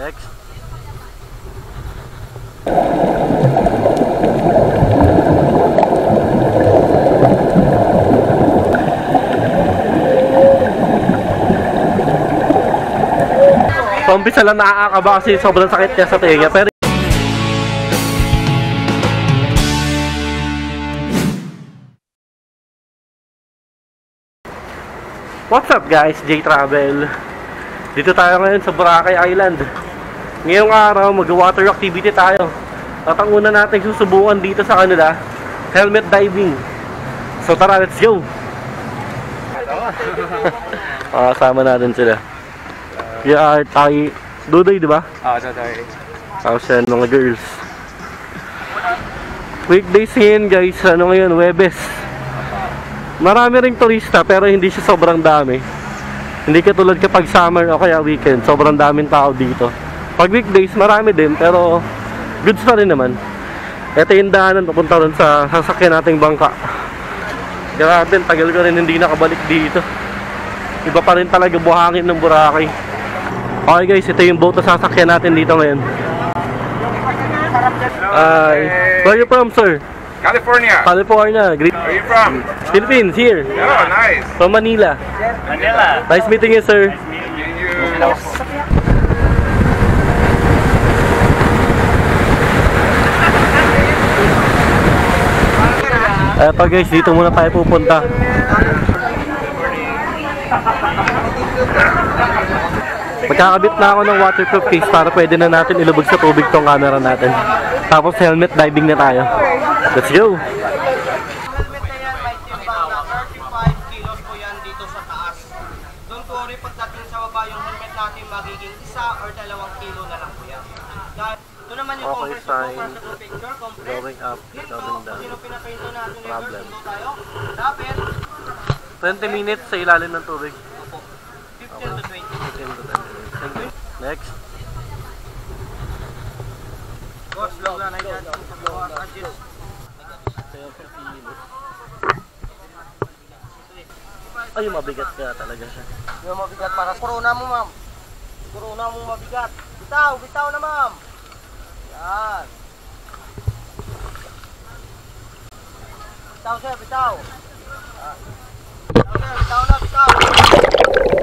Next. Pambisa lang nakakaba kasi sobrang sakit niya sa tenga. Pero What's up guys? J Travel. Dito tayo ngayon sa Boracay Island. Ngayong araw, mag-water activity tayo. At ang una natin susubukan dito sa kanila, helmet diving. So tara, let's go! Makakasama natin sila. Yeah, tayo, Dudoy, di ba? Oo, sa tayo. Tapos yan, mga girls. Weekdays ngayon guys, ano ngayon, Webes. Marami ring turista pero hindi siya sobrang dami. Hindi katulad kapag summer o kaya weekend, sobrang daming tao dito. Pag weekdays, marami din pero goods pa rin naman. Ito yung daanan papunta rin sa sasakyan nating bangka. Grabe, tagal ko rin hindi nakabalik dito. Iba pa rin talaga buhangin ng Boracay. Okay guys, ito yung boat na sasakyan natin dito ngayon. Hi. Where are you from, sir? California. California. Great. Where are you from? Philippines, here. Oh, nice. From Manila. Manila. Nice meeting you, sir. Meeting you. Eto guys, dito muna tayo pupunta. Magkakabit na ako ng waterproof case para pwede na natin ilubog sa tubig tong camera natin. Tapos helmet diving na tayo. Let's go! helmet na yan, may timbang na 35 kilos po yan dito sa taas. Don't worry, pagdating sa baba yung helmet natin magiging isa or dalawang kilo na lang po yan. Dahil, ito naman yung Okay, sa compress. Going up, going down. Problem. hinto tayo. Dapat, 20 minutes sa ilalim ng tubig. opo, 15 to 20. 15 to 20 minutes. Thank you. Next. Boss, long na na yan. Ay, mabigat ka talaga siya. Yung mabigat para corona mo, ma'am. Corona mo mabigat. Bitaw, bitaw na, ma'am. Yan. Bitaw, sir, bitaw. Yan. Bitaw, sir, bitaw na, bitaw.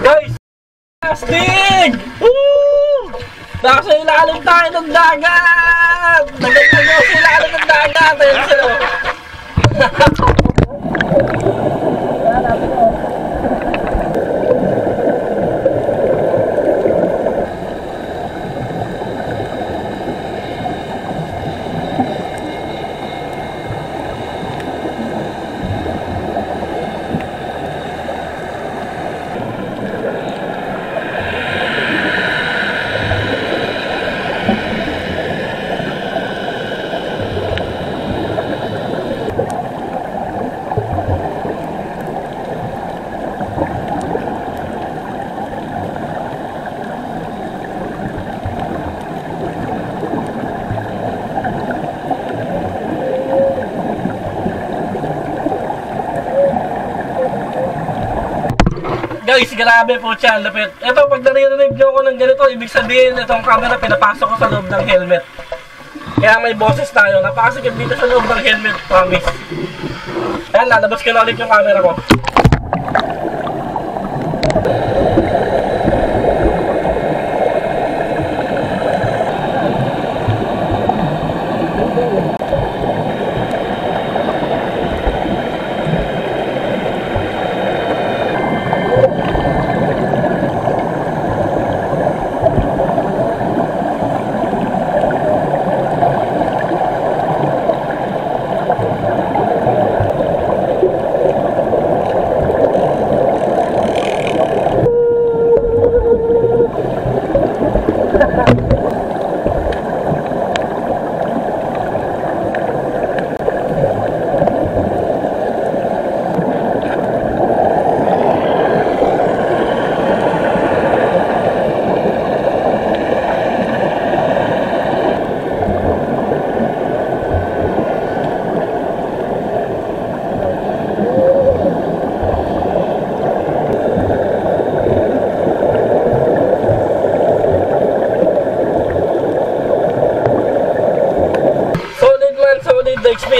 Guys! Astig! Woo! Nasa ilalim tayo ng dagat! Nagagagaw sa ilalim ng dagat sila. Guys, grabe po siya, lapit. Ito, pag naririnig nyo ako ng ganito, ibig sabihin, itong camera, pinapasok ko sa loob ng helmet. Kaya may boses tayo. Napakasikip dito sa loob ng helmet, promise. Ayan, lalabas ko na ulit yung camera ko.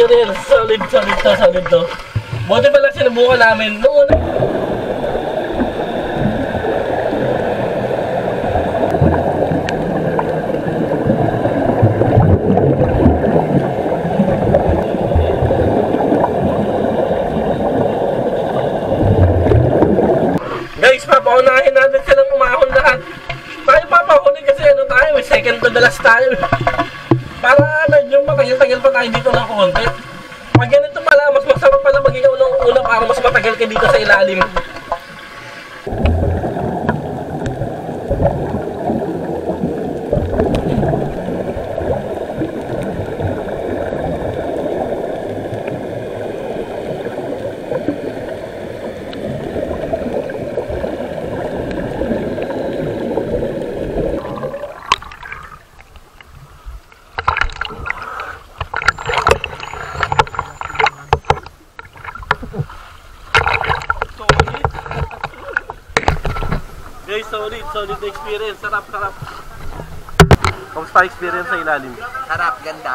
Experience. Solid, solid to, solid to. Buti pala sinubukan namin. Noong una, Guys, papaunahin natin silang umahon lahat. Tayo papahuli kasi ano tayo, second to the last tayo. Para medyo matagal-tagal pa tayo dito ng konti. Pag ganito pala, mas masarap pala maging unang-una para mas matagal ka dito sa ilalim. Solid, solid na experience. Sarap, sarap. Kamusta experience sa ilalim? Sarap, ganda.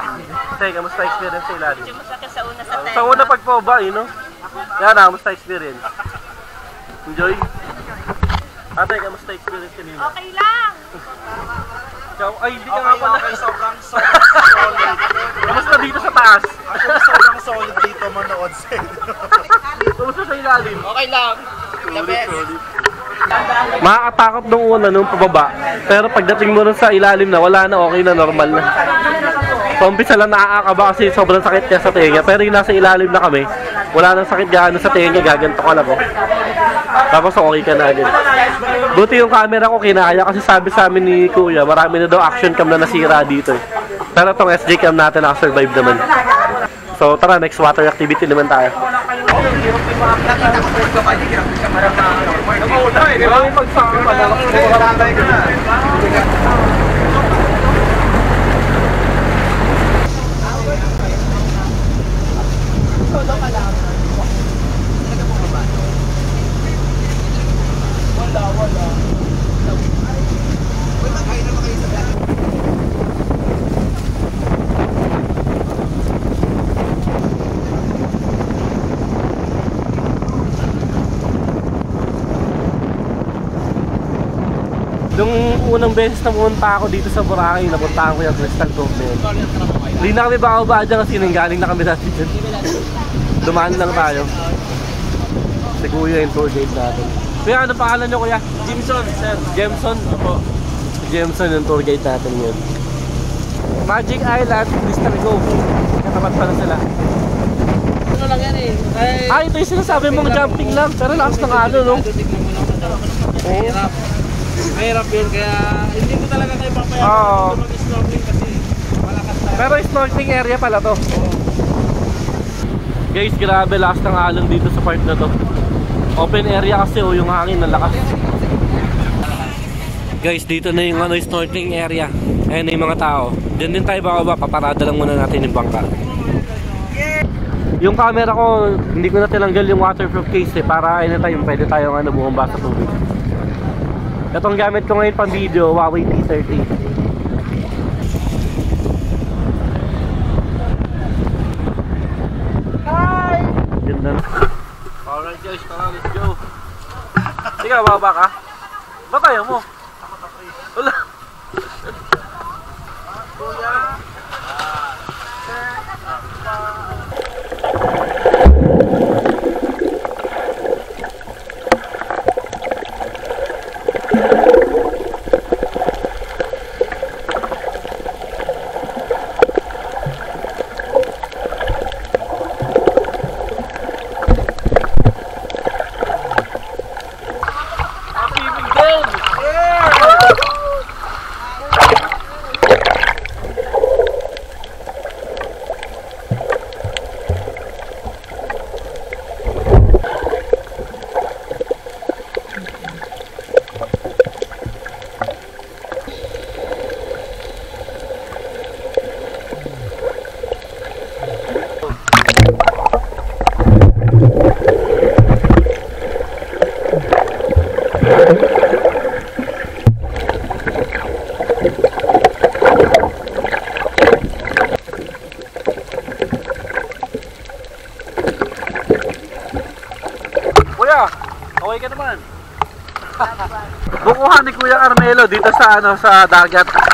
Tay, kamusta experience sa ilalim? Masakit sa una sa Sa una pagpaba, you know? Yan na, kamusta experience? Enjoy? Ate, kamusta experience kanina? Okay lang. Ikaw, ay, hindi ka nga pala. sobrang solid. Kamusta dito sa taas? sobrang solid dito manood sa Kamusta sa ilalim? Okay lang. The best. Makakatakot nung una nung pababa. Pero pagdating mo sa ilalim na, wala na, okay na, normal na. So, umpisa lang nakakaba kasi sobrang sakit niya sa tenga. Pero yung nasa ilalim na kami, wala nang sakit gaano sa tenga, gaganto ka lang oh. Tapos okay ka na agad. Buti yung camera ko kinaya kasi sabi sa amin ni Kuya, marami na daw action cam na nasira dito eh. Pero tong SJ cam natin nakasurvive naman. So tara, next water activity naman tayo. Nag-uuna eh, di ba? Pagsabi pa lang. Maratay ka na. Nung unang beses na pumunta ako dito sa Boracay, napuntahan ko yung Crystal Cove. Hindi na kami baka ba dyan kasi nanggaling na kami dati dyan. Dumaan lang tayo. Si Kuya yung tour guide natin. Kuya, ano pangalan nyo kuya? Jimson, sir. Jemson? Opo. Si Jemson yung tour guide natin yun. Magic Island, Crystal Cove. Katapat pala sila. Ano lang yan eh. Ay, Ah, ito yung sinasabi mong jumping lang. Pero lakas ng ano, no? Mahirap. Mahirap yun, kaya hindi ko talaga kayo papayagan Oo. mag-snorkeling kasi malakas na. Pero snorkeling area pala to. Guys, grabe lakas ng alon dito sa part na to. Open area kasi oh, yung hangin na lakas. Guys, dito na yung ano, snorkeling area. Ayan na yung mga tao. Diyan din tayo bababa, paparada lang muna natin yung bangka. Yung camera ko, hindi ko na tinanggal yung waterproof case eh, para anytime pwede tayong ano, bumaba sa tubig. Itong gamit ko ngayon pang video, Huawei P30. Ganda na. Alright guys, tara, let's go. Sige, baba ka. Ba't tayo mo? Wala. Happy din! Bukuhan ni Kuya Carmelo dito sa ano sa dagat.